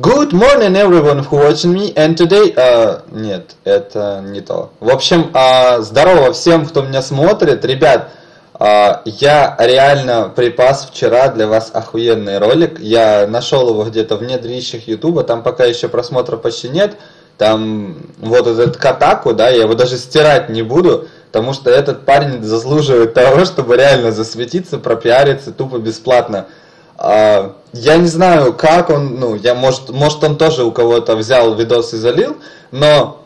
Good morning, everyone who watching me, and today... Uh, нет, это не то. В общем, uh, здорово всем, кто меня смотрит. Ребят, uh, я реально припас вчера для вас охуенный ролик. Я нашел его где-то в недрищах Ютуба, там пока еще просмотров почти нет. Там вот этот Катаку, да, я его даже стирать не буду, потому что этот парень заслуживает того, чтобы реально засветиться, пропиариться тупо бесплатно. А, я не знаю, как он, ну, я, может, может он тоже у кого-то взял видос и залил, но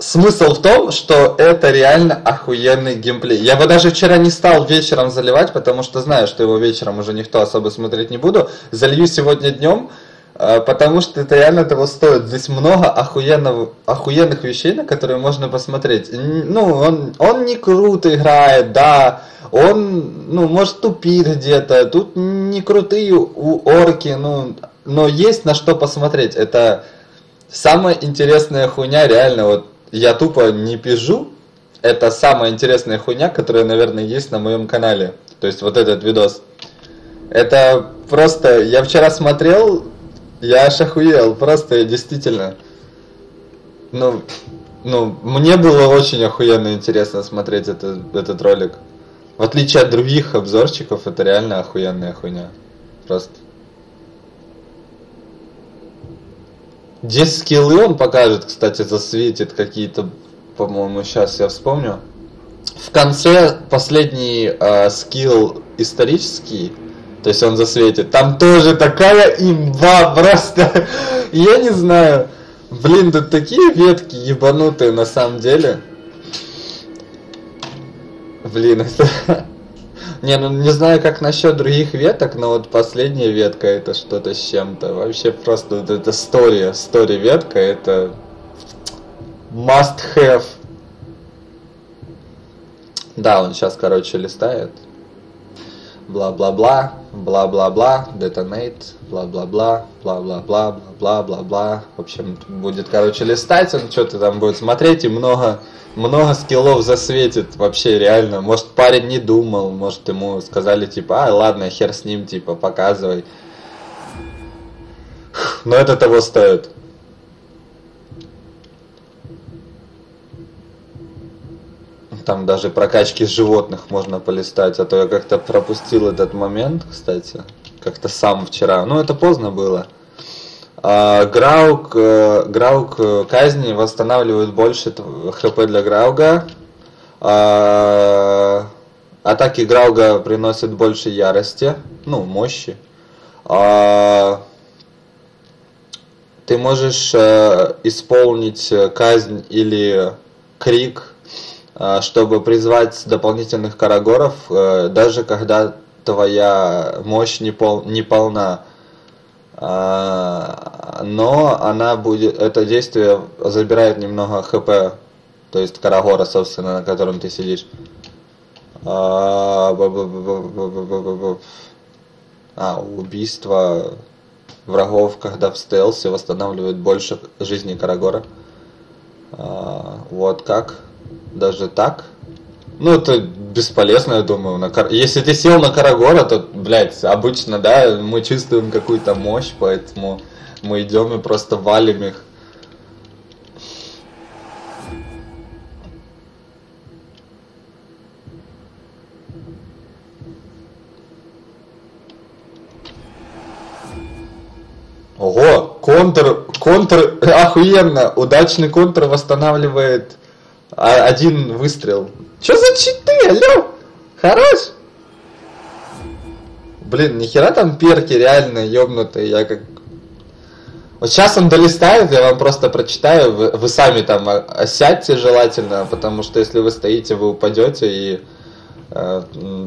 смысл в том, что это реально охуенный геймплей. Я бы даже вчера не стал вечером заливать, потому что знаю, что его вечером уже никто особо смотреть не буду. Залью сегодня днем, потому что это реально того стоит. Здесь много охуенного, охуенных вещей, на которые можно посмотреть. Ну, он, он не круто играет, да, он, ну, может тупит где-то, тут не крутые у орки, ну, но есть на что посмотреть. Это самая интересная хуйня, реально, вот я тупо не пижу, это самая интересная хуйня, которая, наверное, есть на моем канале. То есть вот этот видос. Это просто, я вчера смотрел, я аж охуел, просто действительно. Ну, ну, мне было очень охуенно интересно смотреть этот, этот ролик. В отличие от других обзорчиков, это реально охуенная хуйня. Просто. Здесь скиллы он покажет, кстати, засветит какие-то, по-моему, сейчас я вспомню. В конце последний э, скилл исторический, то есть он засветит. Там тоже такая имба, просто, я не знаю. Блин, тут такие ветки ебанутые на самом деле. Блин, это... Не, ну не знаю, как насчет других веток, но вот последняя ветка это что-то с чем-то. Вообще просто вот эта история, стори ветка, это must have. Да, он сейчас, короче, листает бла-бла-бла, бла-бла-бла, detonate, бла-бла-бла, бла-бла-бла, бла-бла-бла. В общем, будет, короче, листать, он что-то там будет смотреть, и много, много скиллов засветит вообще реально. Может, парень не думал, может, ему сказали, типа, а, ладно, хер с ним, типа, показывай. Но это того стоит. Там даже прокачки животных можно полистать, а то я как-то пропустил этот момент, кстати, как-то сам вчера. Ну, это поздно было. А, Граук, э, Граук э, казни восстанавливают больше хп для Грауга. А, атаки Грауга приносят больше ярости, ну, мощи. А, ты можешь э, исполнить казнь или крик чтобы призвать дополнительных карагоров, э, даже когда твоя мощь не, пол, не полна. А, но она будет, это действие забирает немного хп, то есть карагора, собственно, на котором ты сидишь. А, а убийство врагов, когда в стелсе восстанавливает больше жизни карагора. Вот как даже так. Ну, это бесполезно, я думаю. На кар... Если ты сел на Карагора, то, блядь, обычно, да, мы чувствуем какую-то мощь, поэтому мы идем и просто валим их. Ого, контр, контр, охуенно, удачный контр восстанавливает один выстрел. Что за читы, алло? Хорош? Блин, нихера там перки реально ёбнутые, я как... Вот сейчас он долистает, я вам просто прочитаю, вы, вы сами там осядьте желательно, потому что если вы стоите, вы упадете и... Э,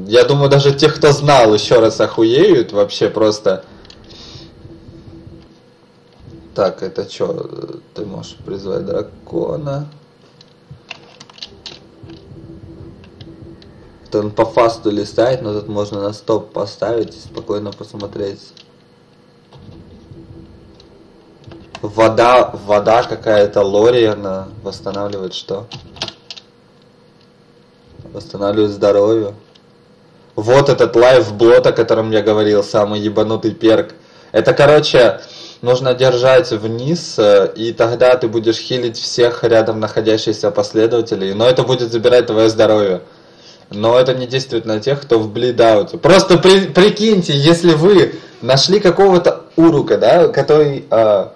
я думаю, даже те, кто знал, еще раз охуеют вообще просто. Так, это что? Ты можешь призвать дракона. Он по фасту листает, но тут можно на стоп поставить и спокойно посмотреть. Вода, вода какая-то, лори, она восстанавливает что? Восстанавливает здоровье. Вот этот лайфблот, о котором я говорил, самый ебанутый перк. Это, короче, нужно держать вниз, э, и тогда ты будешь хилить всех рядом находящихся последователей, но это будет забирать твое здоровье. Но это не действует на тех, кто в блидауте. Просто при, прикиньте, если вы нашли какого-то урука, да, который, э,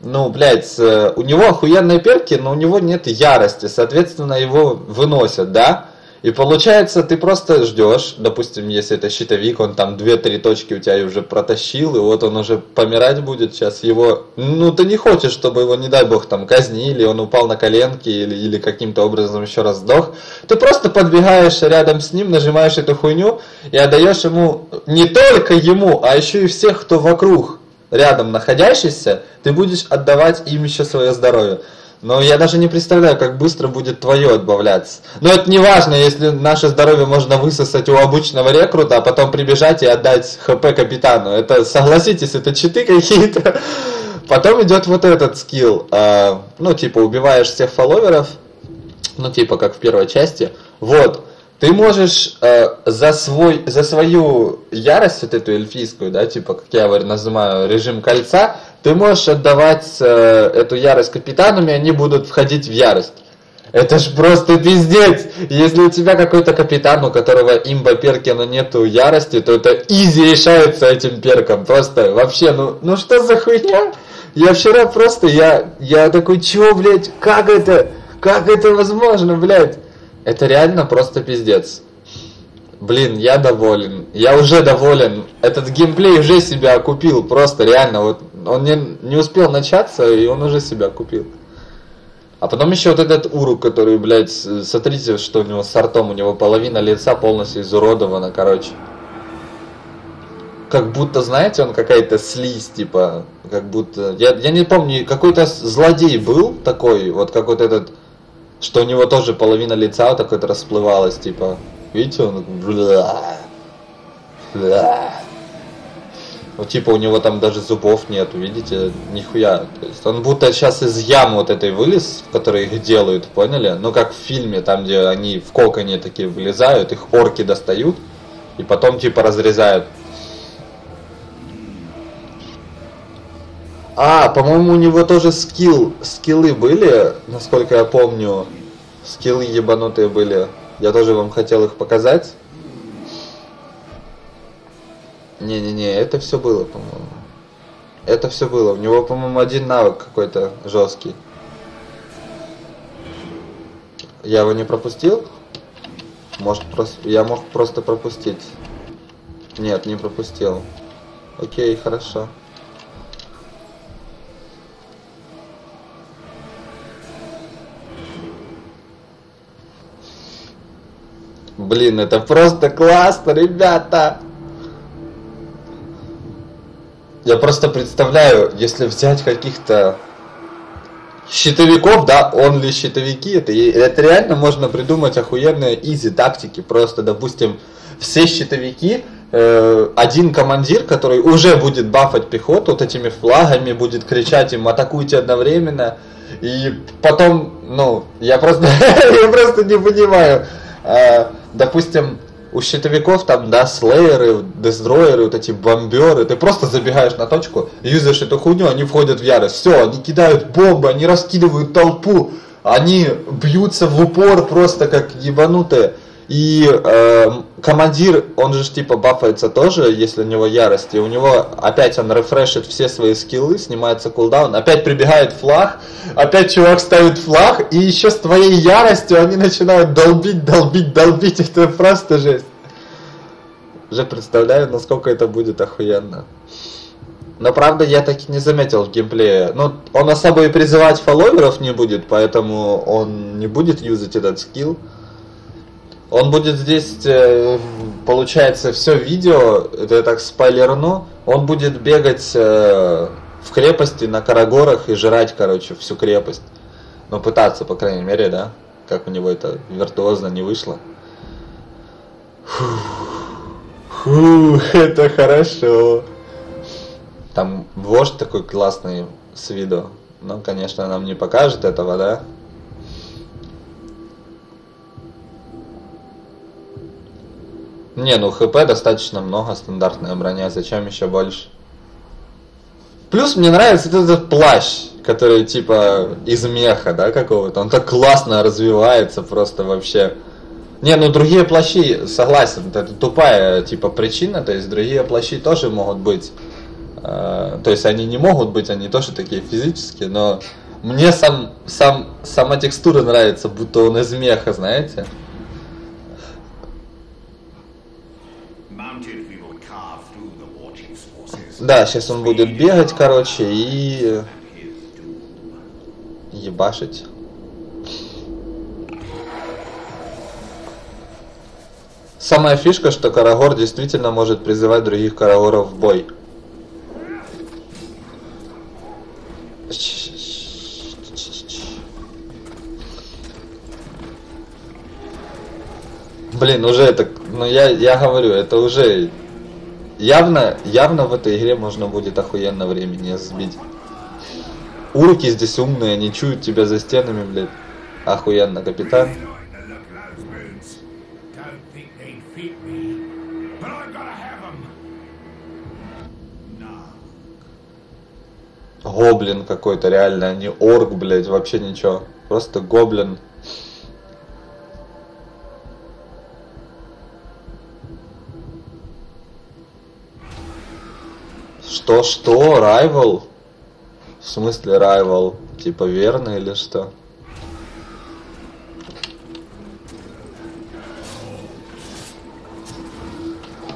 ну, блядь, э, у него охуенные перки, но у него нет ярости, соответственно, его выносят, да? И получается, ты просто ждешь, допустим, если это щитовик, он там 2-3 точки у тебя уже протащил, и вот он уже помирать будет сейчас, его, ну ты не хочешь, чтобы его, не дай бог, там казнили, он упал на коленки или, или каким-то образом еще раз сдох. Ты просто подбегаешь рядом с ним, нажимаешь эту хуйню и отдаешь ему, не только ему, а еще и всех, кто вокруг рядом находящийся, ты будешь отдавать им еще свое здоровье. Но я даже не представляю, как быстро будет твое отбавляться. Но это не важно, если наше здоровье можно высосать у обычного рекрута, а потом прибежать и отдать ХП капитану. Это, согласитесь, это читы какие-то. Потом идет вот этот скилл. Э, ну, типа, убиваешь всех фолловеров. Ну, типа, как в первой части. Вот. Ты можешь э, за, свой, за свою ярость, вот эту эльфийскую, да, типа, как я называю, режим кольца, ты можешь отдавать э, эту ярость капитанам, и они будут входить в ярость. Это ж просто пиздец! Если у тебя какой-то капитан, у которого имба перки, нету ярости, то это изи решается этим перком. Просто вообще, ну, ну что за хуйня? Я вчера просто, я, я такой, чё, блядь, как это, как это возможно, блядь? Это реально просто пиздец. Блин, я доволен. Я уже доволен. Этот геймплей уже себя купил. Просто реально. Вот он не, не успел начаться, и он уже себя купил. А потом еще вот этот Урук, который, блядь, смотрите, что у него с артом. У него половина лица полностью изуродована, короче. Как будто, знаете, он какая-то слизь, типа, как будто... Я, я не помню, какой-то злодей был такой, вот как вот этот, что у него тоже половина лица вот так вот расплывалась, типа, Видите, он... Ну, типа, у него там даже зубов нету, видите, нихуя. То есть он будто сейчас из ямы вот этой вылез, в которой их делают, поняли? Ну, как в фильме, там, где они в коконе такие вылезают, их орки достают, и потом, типа, разрезают. А, по-моему, у него тоже скилл, скиллы были, насколько я помню. Скиллы ебанутые были. Я тоже вам хотел их показать. Не-не-не, это все было, по-моему. Это все было. У него, по-моему, один навык какой-то жесткий. Я его не пропустил? Может, просто... я мог просто пропустить. Нет, не пропустил. Окей, хорошо. Блин, это просто классно, ребята! Я просто представляю, если взять каких-то щитовиков, да, он ли щитовики, это, это реально можно придумать охуенные изи тактики. Просто, допустим, все щитовики, э, один командир, который уже будет бафать пехоту вот этими флагами, будет кричать им атакуйте одновременно. И потом, ну, я просто, я просто не понимаю. Э, допустим, у щитовиков там, да, слееры, дездройеры, вот эти бомберы, ты просто забегаешь на точку, юзаешь эту хуйню, они входят в ярость. Все, они кидают бомбы, они раскидывают толпу, они бьются в упор просто как ебанутые. И э, командир, он же типа бафается тоже, если у него ярость. И у него опять он рефрешит все свои скиллы, снимается кулдаун, опять прибегает флаг, опять чувак ставит флаг, и еще с твоей яростью они начинают долбить, долбить, долбить. Это просто жесть. Уже представляю, насколько это будет охуенно. Но правда я так и не заметил в геймплее. Ну, он особо и призывать фолловеров не будет, поэтому он не будет юзать этот скилл. Он будет здесь, э, получается, все видео, это я так спойлерну, он будет бегать э, в крепости на Карагорах и жрать, короче, всю крепость. Ну, пытаться, по крайней мере, да? Как у него это виртуозно не вышло. Фу, фу, это хорошо. Там вождь такой классный с виду. Ну, конечно, нам не покажет этого, да? Не, ну хп достаточно много, стандартная броня, зачем еще больше? Плюс мне нравится этот плащ, который типа из меха, да, какого-то. Он так классно развивается просто вообще. Не, ну другие плащи, согласен, это тупая типа причина, то есть другие плащи тоже могут быть. Э, то есть они не могут быть, они тоже такие физические, но мне сам, сам, сама текстура нравится, будто он из меха, знаете. Да, сейчас он будет бегать, короче, и ебашить. Самая фишка, что Карагор действительно может призывать других Карагоров в бой. Блин, уже это, ну я, я говорю, это уже Явно, явно в этой игре можно будет охуенно времени сбить. Урки здесь умные, они чуют тебя за стенами, блядь. Охуенно, капитан. Гоблин какой-то, реально, а не орк, блядь, вообще ничего. Просто гоблин. Что, что? Райвал? В смысле райвал? Типа верно или что?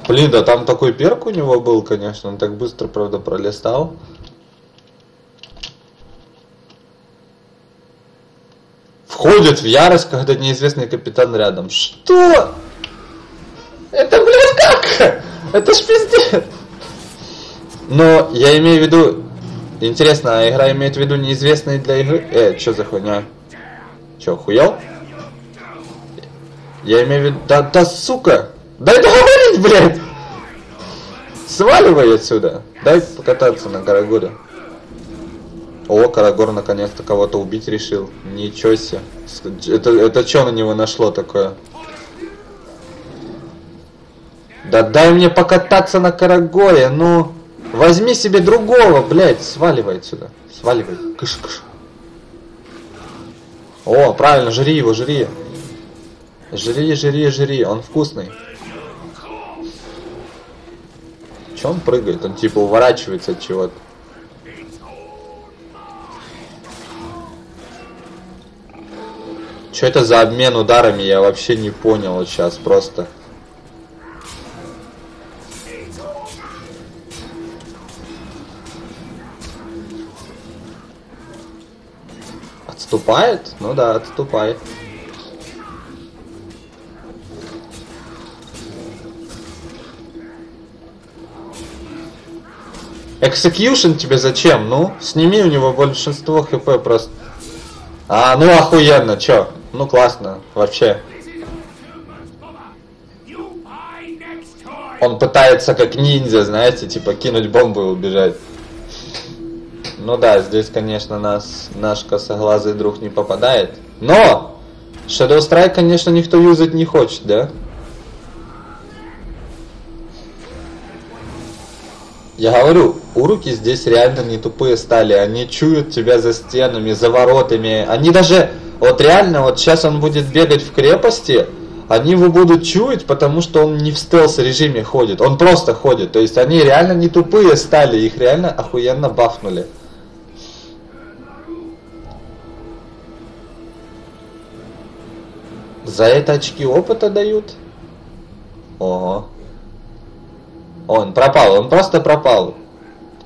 Блин, да там такой перк у него был, конечно. Он так быстро, правда, пролистал. Входит в ярость, когда неизвестный капитан рядом. Что? Это, блядь, как? Это ж пиздец. Но я имею в виду, интересно, а игра имеет в виду неизвестные для игры? Э, что за хуйня? Че, хуел? Я имею в виду, да, да сука! Дай договорить, блядь! Сваливай отсюда! Дай покататься на Карагоре. О, Карагор наконец-то кого-то убить решил. Ничего себе. Это, это что на него нашло такое? Да дай мне покататься на Карагоре, ну... Возьми себе другого, блядь, сваливай отсюда. Сваливай. Кыш-кыш. О, правильно, жри его, жри. Жри, жри, жри, он вкусный. Че он прыгает? Он типа уворачивается от чего-то. Что это за обмен ударами, я вообще не понял сейчас просто. Отступает? Ну да, отступает. Execution тебе зачем? Ну, сними у него большинство хп просто. А, ну охуенно, чё? Ну классно, вообще. Он пытается как ниндзя, знаете, типа кинуть бомбу и убежать. Ну да, здесь, конечно, нас наш косоглазый друг не попадает. Но! Shadow Strike, конечно, никто юзать не хочет, да? Я говорю, уруки здесь реально не тупые стали. Они чуют тебя за стенами, за воротами. Они даже, вот реально, вот сейчас он будет бегать в крепости, они его будут чуять, потому что он не в стелс режиме ходит. Он просто ходит. То есть они реально не тупые стали, их реально охуенно бафнули. За это очки опыта дают? Ого. Он пропал, он просто пропал.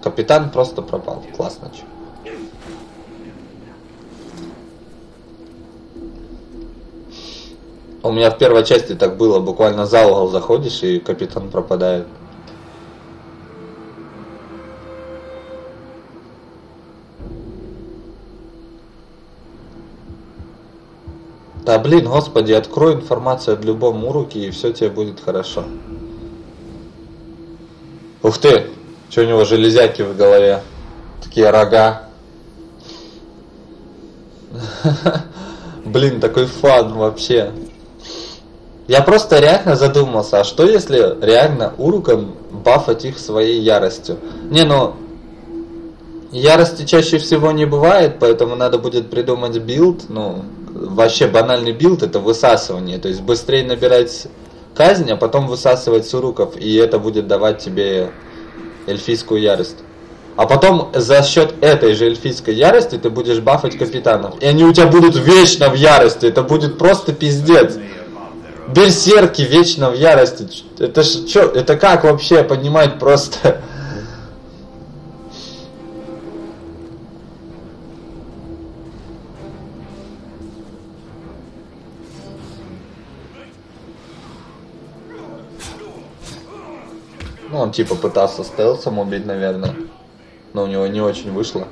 Капитан просто пропал. Классно. Чё. У меня в первой части так было, буквально за угол заходишь и капитан пропадает. Да блин, господи, открой информацию от любом уроке и все тебе будет хорошо. Ух ты, что у него железяки в голове, такие рога. Блин, такой fun вообще. Я просто реально задумался, а что если реально урукам бафать их своей яростью? Не, ну, Ярости чаще всего не бывает, поэтому надо будет придумать build, ну, вообще банальный build это высасывание, то есть быстрее набирать казнь, а потом высасывать с уруков, и это будет давать тебе эльфийскую ярость. А потом за счет этой же эльфийской ярости ты будешь бафать капитанов. И они у тебя будут вечно в ярости. Это будет просто пиздец. Берсерки вечно в ярости. Это ж чё, это как вообще понимать просто? Ну, он типа пытался стелсом убить, наверное. Но у него не очень вышло.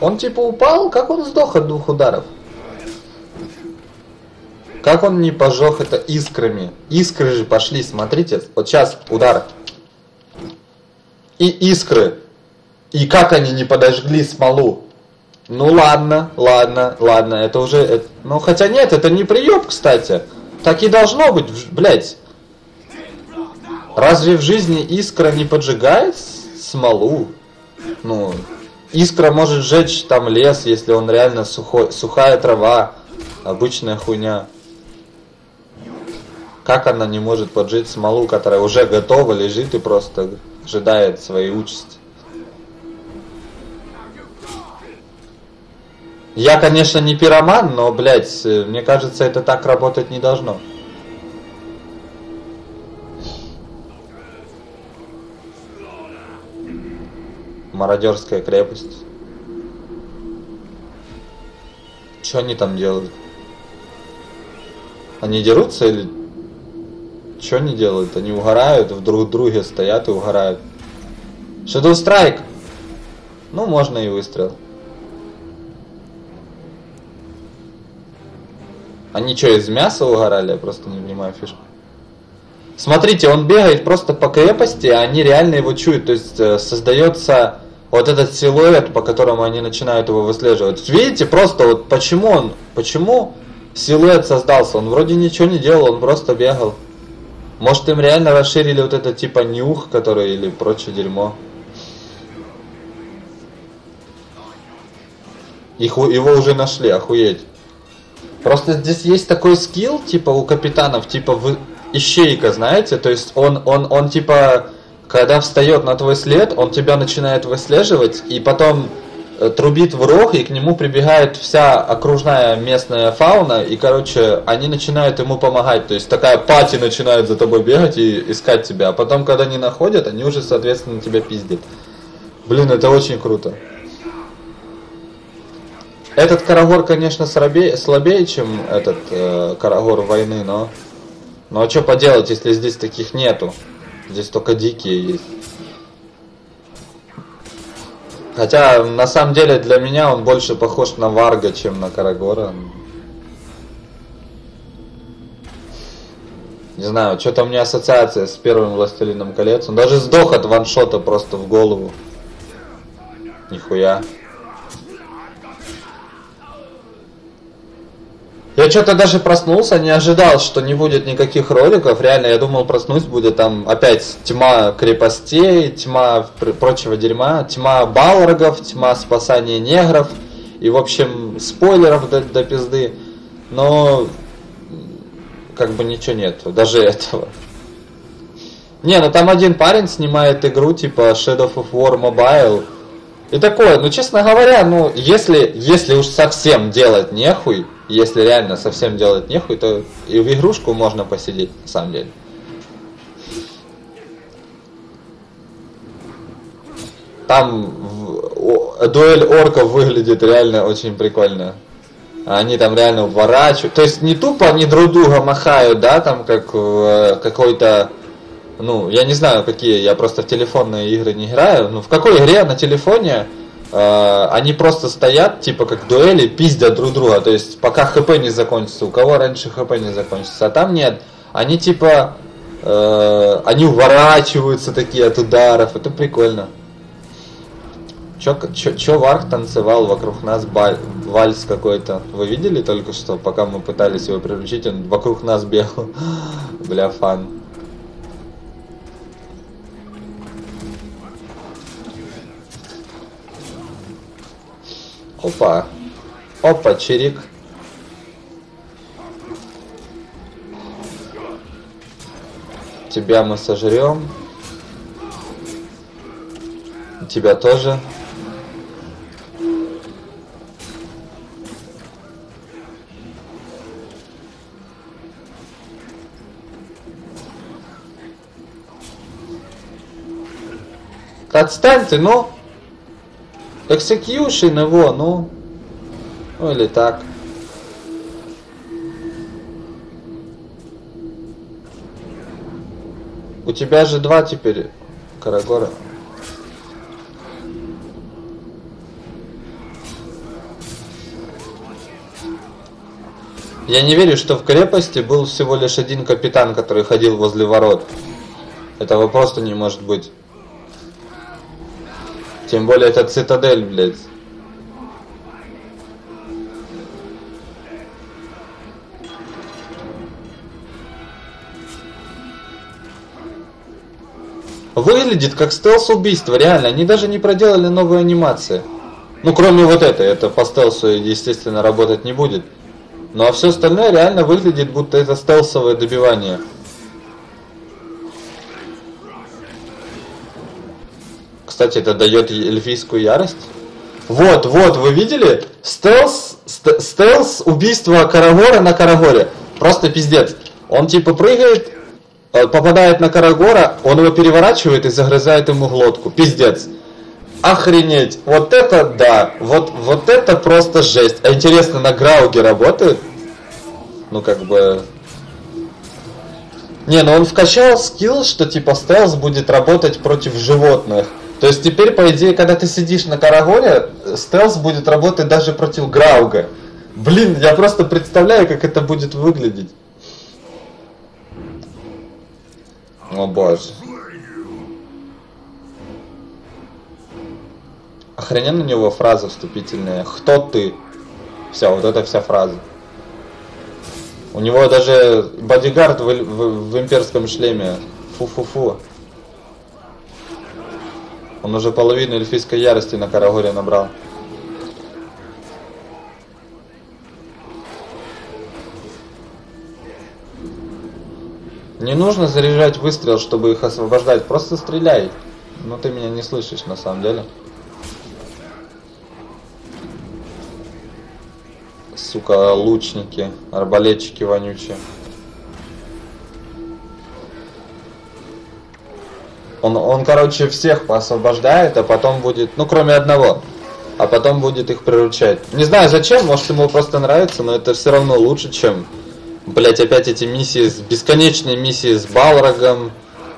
Он типа упал, как он сдох от двух ударов? Как он не пожег это искрами? Искры же пошли, смотрите. Вот сейчас удар. И искры. И как они не подожгли смолу? Ну ладно, ладно, ладно, это уже... Это, ну хотя нет, это не прием, кстати. Так и должно быть, блядь. Разве в жизни искра не поджигает смолу? Ну, искра может сжечь там лес, если он реально сухой, сухая трава, обычная хуйня. Как она не может поджечь смолу, которая уже готова, лежит и просто ожидает своей участи? Я, конечно, не пироман, но, блядь, мне кажется, это так работать не должно. Мародерская крепость. Что они там делают? Они дерутся или... Что они делают? Они угорают, в друг друге стоят и угорают. Shadow Strike! Ну, можно и выстрел. Они что, из мяса угорали? Я просто не понимаю фишку. Смотрите, он бегает просто по крепости, а они реально его чуют. То есть э, создается вот этот силуэт, по которому они начинают его выслеживать. Видите, просто вот почему он, почему силуэт создался? Он вроде ничего не делал, он просто бегал. Может им реально расширили вот это типа нюх, который или прочее дерьмо. Их, его уже нашли, охуеть. Просто здесь есть такой скилл, типа у капитанов, типа в... ищейка, знаете, то есть он, он, он типа, когда встает на твой след, он тебя начинает выслеживать, и потом э, трубит в рог, и к нему прибегает вся окружная местная фауна, и, короче, они начинают ему помогать. То есть такая пати начинает за тобой бегать и искать тебя. А потом, когда не находят, они уже, соответственно, тебя пиздят. Блин, это очень круто. Этот Карагор, конечно, слабее, слабее чем этот э, Карагор войны, но... Но что поделать, если здесь таких нету? Здесь только дикие есть. Хотя, на самом деле, для меня он больше похож на Варга, чем на Карагора. Не знаю, что-то у меня ассоциация с первым Властелином колец. Он даже сдох от ваншота просто в голову. Нихуя. Я что-то даже проснулся, не ожидал, что не будет никаких роликов. Реально, я думал, проснусь, будет там опять тьма крепостей, тьма прочего дерьма, тьма балрогов, тьма спасания негров. И, в общем, спойлеров до, до пизды. Но как бы ничего нет, даже этого. Не, ну там один парень снимает игру типа Shadow of War Mobile. И такое, ну честно говоря, ну если, если уж совсем делать нехуй, если реально совсем делать нехуй, то и в игрушку можно посидеть, на самом деле. Там в, дуэль орков выглядит реально очень прикольно. Они там реально уворачивают. То есть не тупо они друг друга махают, да, там как в какой-то... Ну, я не знаю, какие, я просто в телефонные игры не играю. Ну, в какой игре на телефоне Э, они просто стоят, типа как дуэли, пиздят друг друга, то есть пока хп не закончится, у кого раньше хп не закончится, а там нет, они типа, э, они уворачиваются такие от ударов, это прикольно. Чё, чё, чё Варх танцевал вокруг нас баль, вальс какой-то? Вы видели только что, пока мы пытались его приручить, он вокруг нас бегал. Бля, фан. Опа. Опа, чирик. Тебя мы сожрем. Тебя тоже. Отстань ты, ну. Эксекьюшн его, ну. Ну или так. У тебя же два теперь Карагора. Я не верю, что в крепости был всего лишь один капитан, который ходил возле ворот. Этого просто не может быть. Тем более это цитадель, блядь. Выглядит как стелс-убийство, реально. Они даже не проделали новые анимации. Ну, кроме вот этой. Это по стелсу, естественно, работать не будет. Ну, а все остальное реально выглядит, будто это стелсовое добивание. Кстати, это дает эльфийскую ярость. Вот, вот, вы видели? Стелс, ст стелс убийство Карагора на Карагоре. Просто пиздец. Он типа прыгает, э, попадает на Карагора, он его переворачивает и загрызает ему глотку. Пиздец. Охренеть. Вот это да. Вот, вот это просто жесть. А интересно, на Грауге работает? Ну, как бы... Не, ну он вкачал скилл, что типа стелс будет работать против животных. То есть теперь, по идее, когда ты сидишь на Карагоне, стелс будет работать даже против Грауга. Блин, я просто представляю, как это будет выглядеть. О боже. Охрененно у него фраза вступительная. Кто ты? Все, вот это вся фраза. У него даже бодигард в, в, в имперском шлеме. Фу-фу-фу. Он уже половину эльфийской ярости на Карагоре набрал. Не нужно заряжать выстрел, чтобы их освобождать. Просто стреляй. Но ты меня не слышишь на самом деле. Сука, лучники, арбалетчики вонючие. Он, он, короче, всех освобождает, а потом будет, ну, кроме одного, а потом будет их приручать. Не знаю зачем, может ему просто нравится, но это все равно лучше, чем, блять, опять эти миссии, с бесконечные миссии с Балрогом,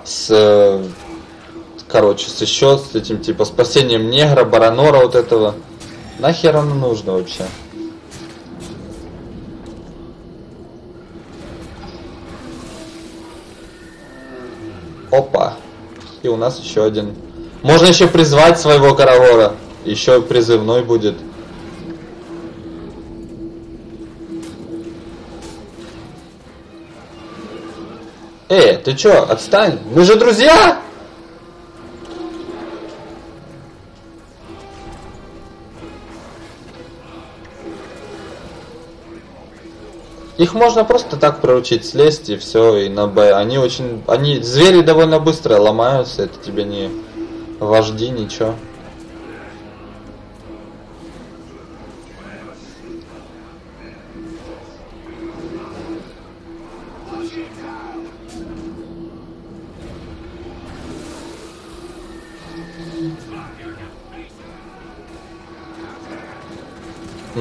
с, короче, с еще, с этим, типа, спасением негра, Баранора вот этого. Нахер оно нужно вообще? Опа. И у нас еще один. Можно еще призвать своего каравора. Еще призывной будет. Эй, ты чё, отстань? Мы же друзья! Их можно просто так проучить, слезть и все, и на Б. Они очень... Они... Звери довольно быстро ломаются, это тебе не вожди, ничего.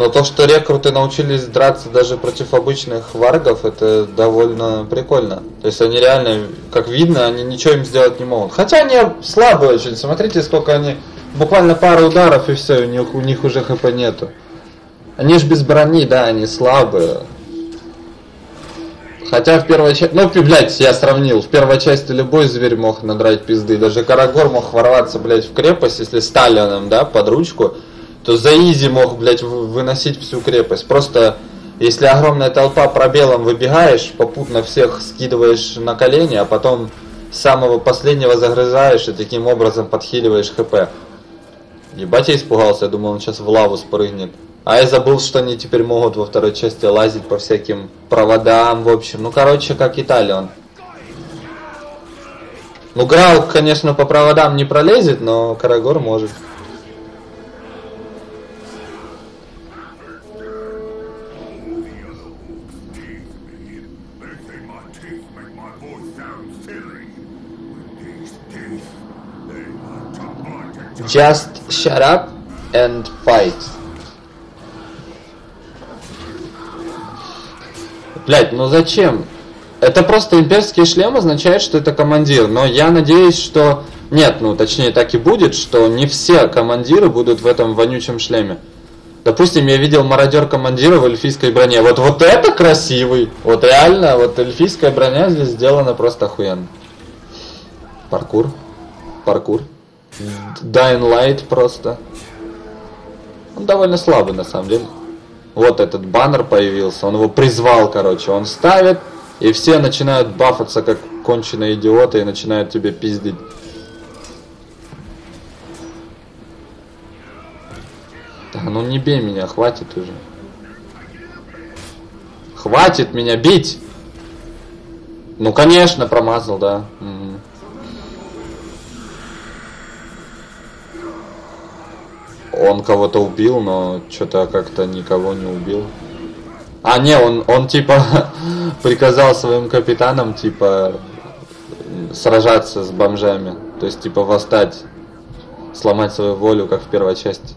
Но то, что рекруты научились драться даже против обычных варгов, это довольно прикольно. То есть они реально, как видно, они ничего им сделать не могут. Хотя они слабые очень. Смотрите, сколько они... Буквально пару ударов и все, у них, у них уже хп нету. Они же без брони, да, они слабые. Хотя в первой части, ну, блядь, я сравнил, в первой части любой зверь мог надрать пизды, даже Карагор мог ворваться, блядь, в крепость, если Сталином, да, под ручку, то за изи мог, блядь, выносить всю крепость. Просто, если огромная толпа пробелом выбегаешь, попутно всех скидываешь на колени, а потом самого последнего загрызаешь и таким образом подхиливаешь хп. Ебать я испугался, я думал он сейчас в лаву спрыгнет. А я забыл, что они теперь могут во второй части лазить по всяким проводам, в общем. Ну, короче, как Италион. Ну, Грал, конечно, по проводам не пролезет, но Карагор может. Just shut up and fight. Блять, ну зачем? Это просто имперский шлем означает, что это командир. Но я надеюсь, что... Нет, ну точнее так и будет, что не все командиры будут в этом вонючем шлеме. Допустим, я видел мародер командира в эльфийской броне. Вот, вот это красивый. Вот реально, вот эльфийская броня здесь сделана просто охуенно. Паркур. Паркур. Dying Light просто. Он довольно слабый на самом деле. Вот этот баннер появился, он его призвал, короче. Он ставит, и все начинают бафаться, как конченые идиоты, и начинают тебе пиздить. Да ну не бей меня, хватит уже. Хватит меня бить! Ну конечно, промазал, да. Угу. Он кого-то убил, но что-то как-то никого не убил. А, не, он, он типа приказал своим капитанам, типа, сражаться с бомжами. То есть, типа, восстать, сломать свою волю, как в первой части.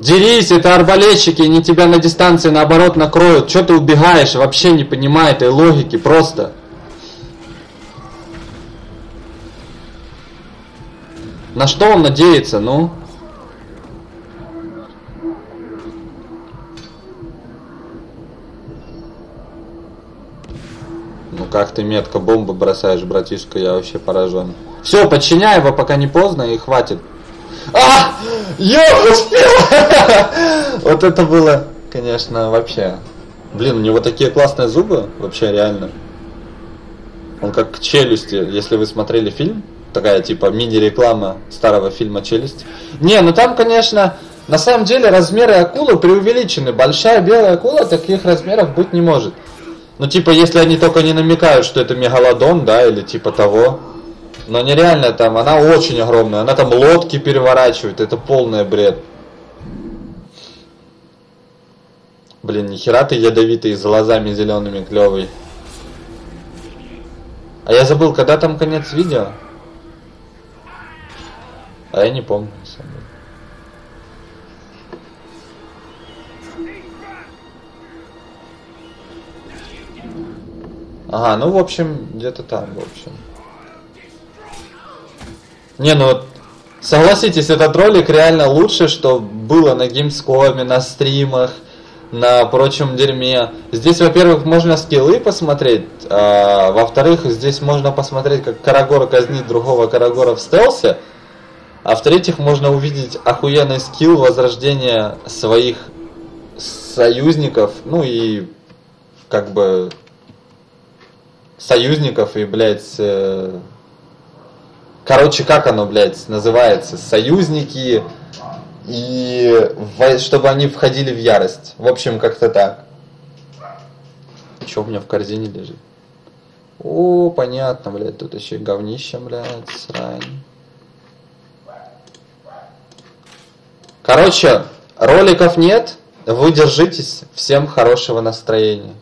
Дерись, это арбалетчики, они тебя на дистанции наоборот накроют. Что ты убегаешь? Вообще не понимаю этой логики, просто. На что он надеется, ну? Ну как ты метко бомбы бросаешь, братишка, я вообще поражен. Все, подчиняй его, пока не поздно, и хватит. А! Ё, успел! Вот это было, конечно, вообще. Блин, у него такие классные зубы, вообще реально. Он как челюсти, если вы смотрели фильм, такая типа мини-реклама старого фильма «Челюсть». Не, ну там, конечно, на самом деле размеры акулы преувеличены. Большая белая акула таких размеров быть не может. Ну, типа, если они только не намекают, что это мегалодон, да, или типа того. Но нереально там, она очень огромная. Она там лодки переворачивает, это полный бред. Блин, нихера ты ядовитый, с глазами зелеными, клевый. А я забыл, когда там конец видео? А я не помню, на самом деле. Ага, ну, в общем, где-то там, в общем. Не, ну, согласитесь, этот ролик реально лучше, что было на Gamescom, на стримах, на прочем дерьме. Здесь, во-первых, можно скиллы посмотреть, а, во-вторых, здесь можно посмотреть, как Карагор казнит другого Карагора в стелсе. А в-третьих, можно увидеть охуенный скилл возрождения своих союзников, ну и как бы союзников и, блядь, э... короче, как оно, блядь, называется, союзники и чтобы они входили в ярость. В общем, как-то так. Что у меня в корзине лежит? О, понятно, блядь, тут еще говнище, блядь, срань. Короче, роликов нет. Вы держитесь. Всем хорошего настроения.